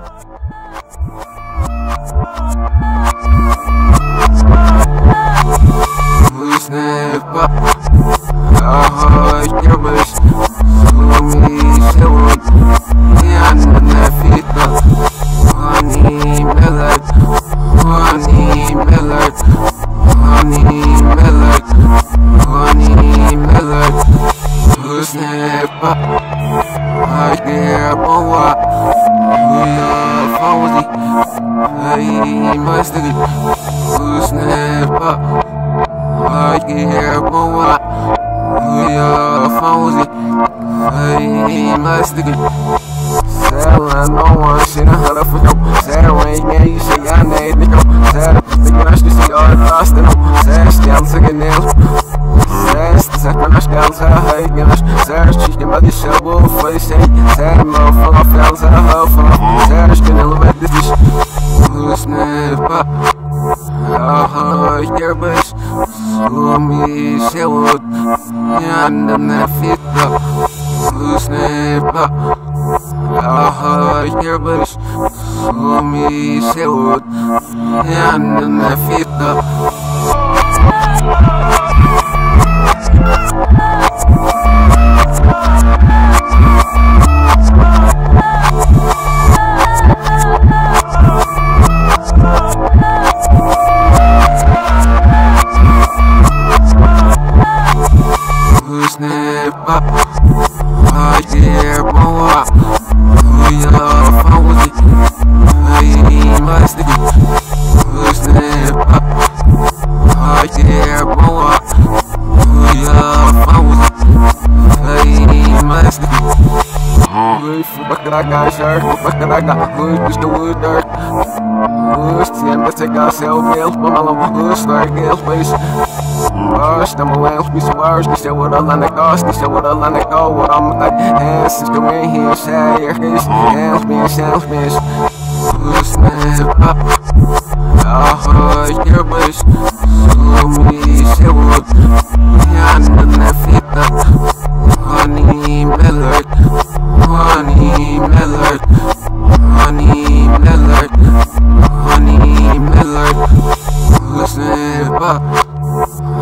Thank you. Fawzi Hey, my sticky Snapper I care about what? We are fawzi Hey, my sticky Sela, não ensina ela fudeu Zero em isso e a nele ligou Zero, tem que que se olha Basta não, zero, estela, segue nele Zero, zero, nas galas, a rei Ganas, zero, x, nem mais deixa boa Foi sei, zero, meu, fala, fel, zero, hell, fala Zero, que nem vai desistir Snapper Ah, hier bist Sumi, Sewot Yanda na fita Snapper Ah, hier bist Sumi, Sewot Yanda na fita Snapper I care about We are fawzi Hey, my sticky Snapper I care about We are fawzi Hey, my sticky Good for bacana, shark, bacana, good, just the wood dirt. Good, stand the take ourselves, else, but my love, good, start, else, place. Gosh, them lamps, be so worse, be so what a line of cost, be so what a line go, what I'm like, hands, is the way here, say, your case, hands, me, hands, good, snap, up. Ah, your so me, say I'm not honey, melody. Honey Millard, Honey Millard, Honey Millard, Snapper,